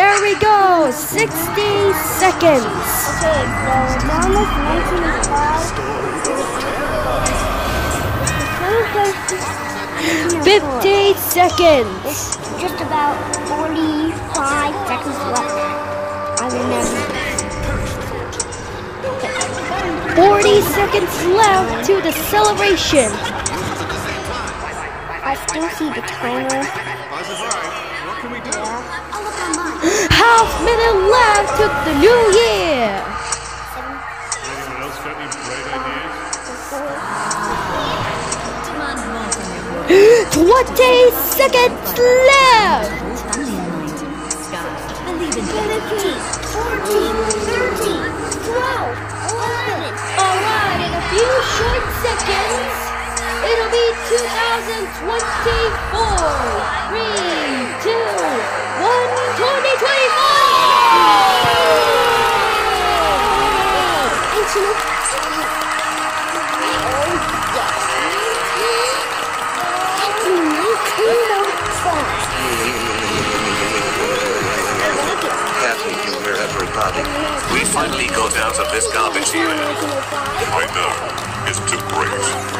There we go. 60 seconds. Okay, so now it's 1905. It's 50 seconds. It's just about 45 seconds left. I remember. 40 seconds left to the celebration. I still see the timer. Half the new year. Anyone else got any bright ideas? 20 seconds left. 15, 14, 13, 12, 11. Alright, in a few short seconds, it'll be 2024. 3, We finally got out of this garbage here. I know. It's too great.